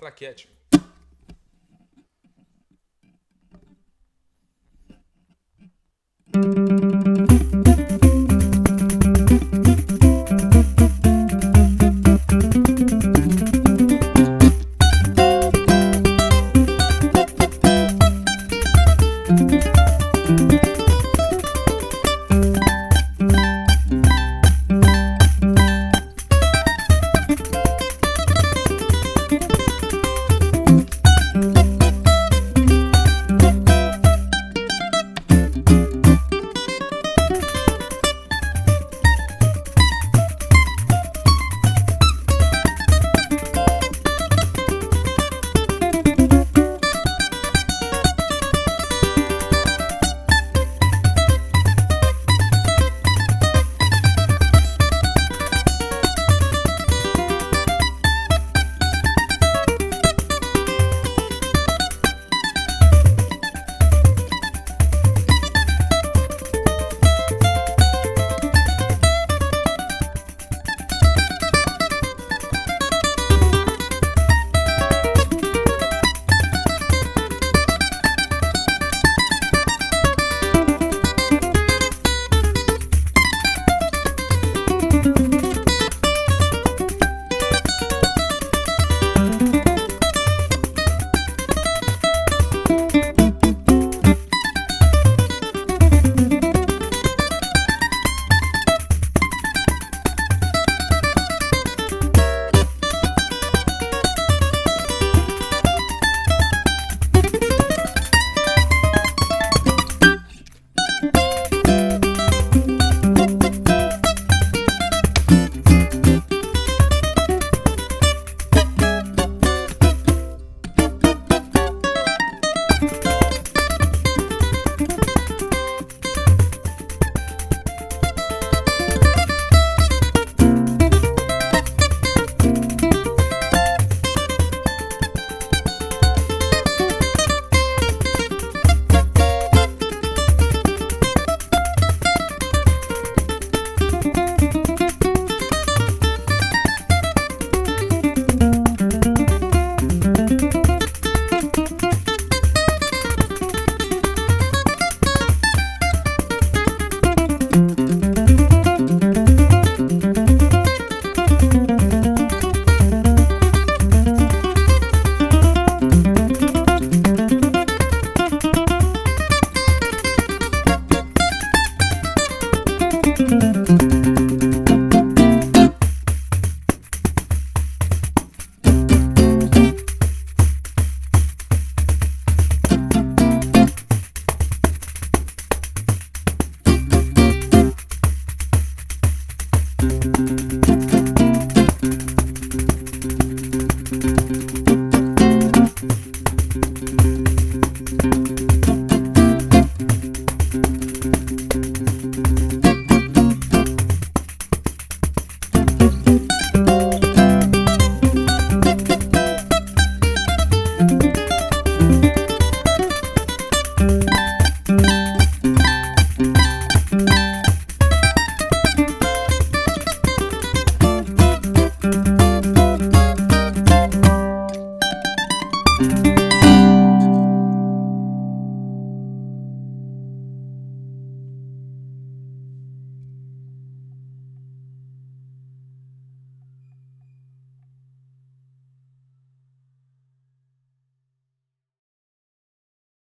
Claquete.